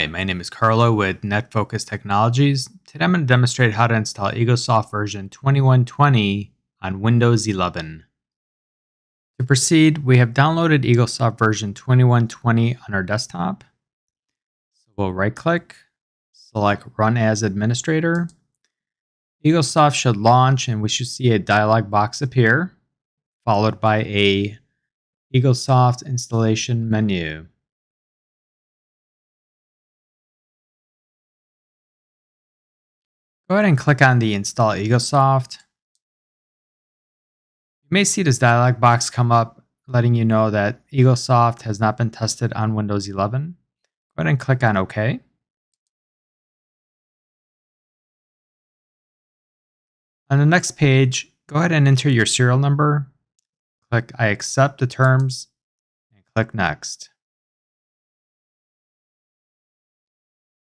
Hi, my name is Carlo with NetFocus Technologies. Today I'm going to demonstrate how to install Eaglesoft version 2120 on Windows 11. To proceed, we have downloaded Eaglesoft version 2120 on our desktop. So we'll right click, select Run as Administrator. Eaglesoft should launch and we should see a dialog box appear, followed by a Eaglesoft installation menu. Go ahead and click on the Install Eaglesoft. You may see this dialog box come up letting you know that Eaglesoft has not been tested on Windows 11. Go ahead and click on OK. On the next page, go ahead and enter your serial number. Click I accept the terms and click Next.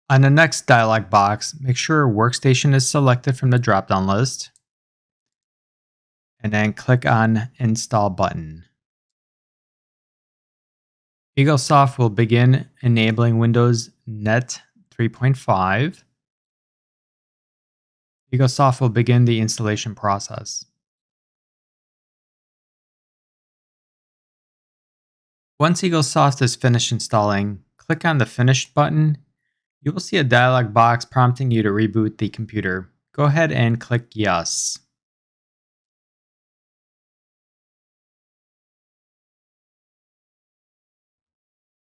On the next dialog box, make sure Workstation is selected from the drop-down list, and then click on Install button. Eaglesoft will begin enabling Windows Net 3.5. Eaglesoft will begin the installation process. Once Eaglesoft is finished installing, click on the Finished button you will see a dialog box prompting you to reboot the computer. Go ahead and click Yes.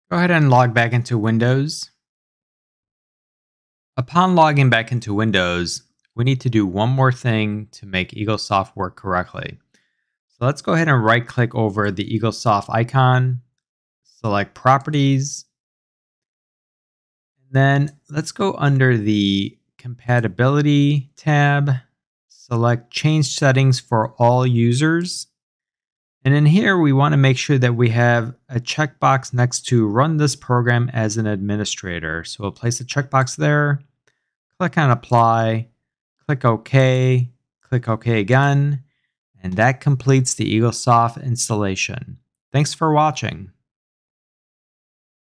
Go ahead and log back into Windows. Upon logging back into Windows, we need to do one more thing to make Eaglesoft work correctly. So let's go ahead and right click over the Eaglesoft icon, select Properties, and then let's go under the compatibility tab, select change settings for all users. And in here, we want to make sure that we have a checkbox next to run this program as an administrator. So we'll place a checkbox there, click on apply, click OK, click OK again, and that completes the Eaglesoft installation. Thanks for watching.